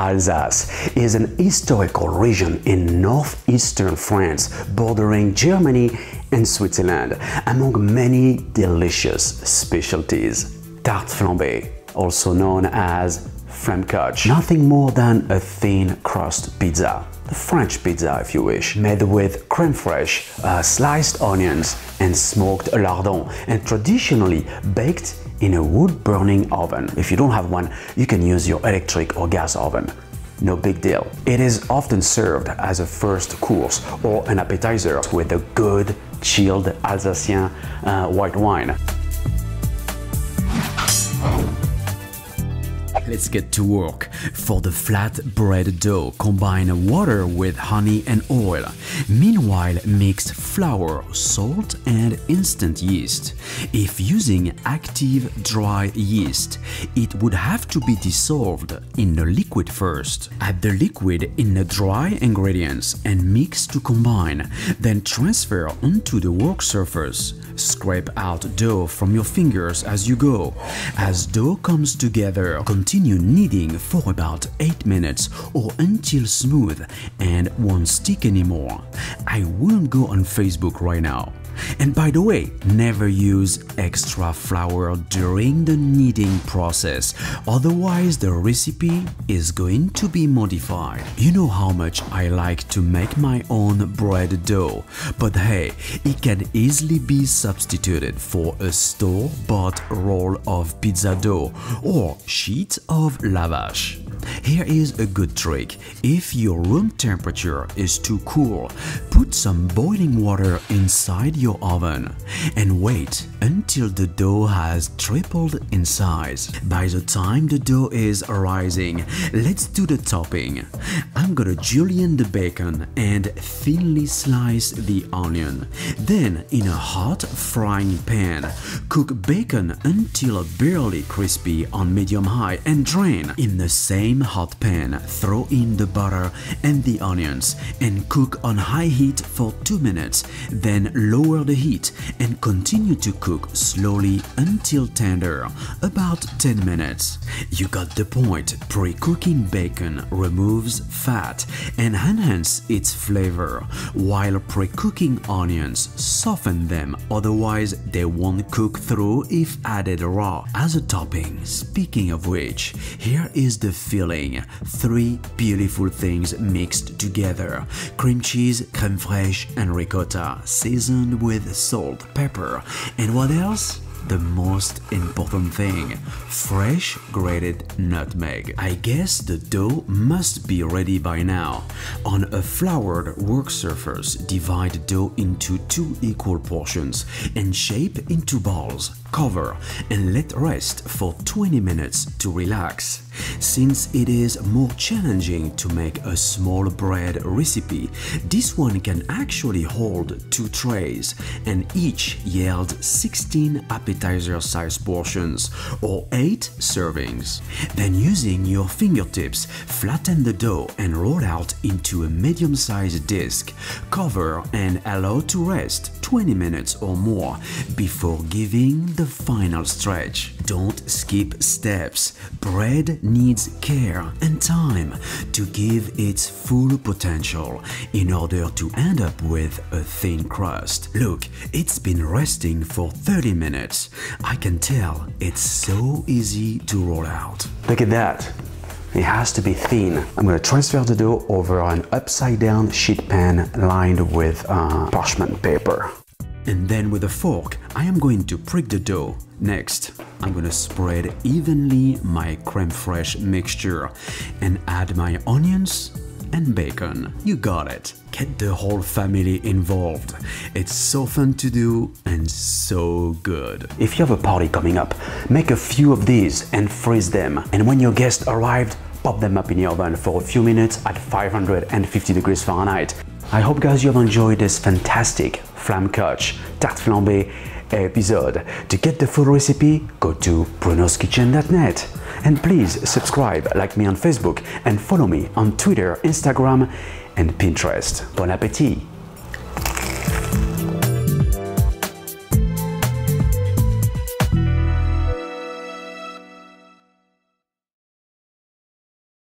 Alsace is an historical region in northeastern France bordering Germany and Switzerland, among many delicious specialties. Tarte flambée, also known as flammkueche, nothing more than a thin crust pizza a French pizza if you wish, made with creme fraiche, uh, sliced onions and smoked lardon and traditionally baked in a wood-burning oven. If you don't have one, you can use your electric or gas oven. No big deal. It is often served as a first course or an appetizer with a good chilled Alsatian uh, white wine. Let's get to work. For the flat bread dough, combine water with honey and oil. Meanwhile, mix flour, salt and instant yeast. If using active dry yeast, it would have to be dissolved in the liquid first. Add the liquid in the dry ingredients and mix to combine, then transfer onto the work surface. Scrape out dough from your fingers as you go. As dough comes together, continue kneading for about 8 minutes or until smooth and won't stick anymore. I won't go on Facebook right now. And by the way, never use extra flour during the kneading process, otherwise the recipe is going to be modified. You know how much I like to make my own bread dough, but hey, it can easily be substituted for a store-bought roll of pizza dough or sheet of lavash. Here is a good trick. If your room temperature is too cool, put some boiling water inside your oven and wait until the dough has tripled in size. By the time the dough is rising, let's do the topping. I'm gonna julienne the bacon and thinly slice the onion. Then, in a hot frying pan, cook bacon until barely crispy on medium-high and drain. In the same hot pan, throw in the butter and the onions and cook on high heat for 2 minutes. Then lower the heat and continue to cook slowly until tender, about 10 minutes. You got the point. Pre-cooking bacon removes fat and enhances its flavor, while pre-cooking onions soften them, otherwise they won't cook through if added raw. As a topping, speaking of which, here is the. Three beautiful things mixed together. Cream cheese, creme fraiche and ricotta, seasoned with salt, pepper, and what else? the most important thing fresh grated nutmeg. I guess the dough must be ready by now. On a floured work surface, divide dough into two equal portions and shape into balls. Cover and let rest for 20 minutes to relax. Since it is more challenging to make a small bread recipe, this one can actually hold two trays and each yield 16 appetizer-sized portions or 8 servings. Then using your fingertips, flatten the dough and roll out into a medium-sized disc. Cover and allow to rest 20 minutes or more before giving the final stretch. Don't skip steps. Bread needs care and time to give its full potential in order to end up with a thin crust. Look, it's been resting for 30 minutes. I can tell it's so easy to roll out. Look at that. It has to be thin. I'm going to transfer the dough over an upside down sheet pan lined with uh, parchment paper. And then with a fork, I am going to prick the dough. Next, I'm gonna spread evenly my creme fraiche mixture and add my onions and bacon. You got it. Get the whole family involved. It's so fun to do and so good. If you have a party coming up, make a few of these and freeze them. And when your guests arrived, pop them up in your oven for a few minutes at 550 degrees Fahrenheit. I hope guys you have enjoyed this fantastic flammkueche tarte flambée episode. To get the full recipe, go to brunoskitchen.net. And please subscribe, like me on Facebook, and follow me on Twitter, Instagram, and Pinterest. Bon appétit!